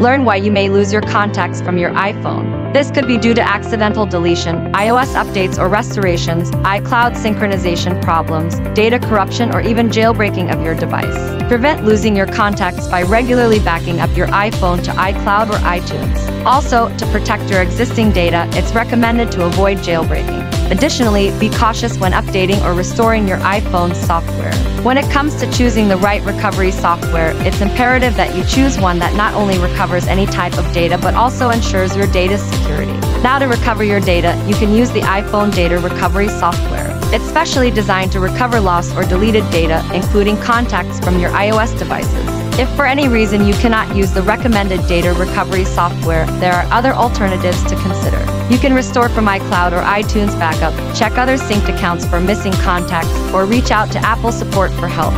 Learn why you may lose your contacts from your iPhone. This could be due to accidental deletion, iOS updates or restorations, iCloud synchronization problems, data corruption, or even jailbreaking of your device. Prevent losing your contacts by regularly backing up your iPhone to iCloud or iTunes. Also, to protect your existing data, it's recommended to avoid jailbreaking. Additionally, be cautious when updating or restoring your iPhone software. When it comes to choosing the right recovery software, it's imperative that you choose one that not only recovers any type of data but also ensures your data's security. Now to recover your data, you can use the iPhone Data Recovery software. It's specially designed to recover lost or deleted data, including contacts from your iOS devices. If for any reason you cannot use the recommended data recovery software, there are other alternatives to consider. You can restore from iCloud or iTunes backup, check other synced accounts for missing contacts, or reach out to Apple support for help.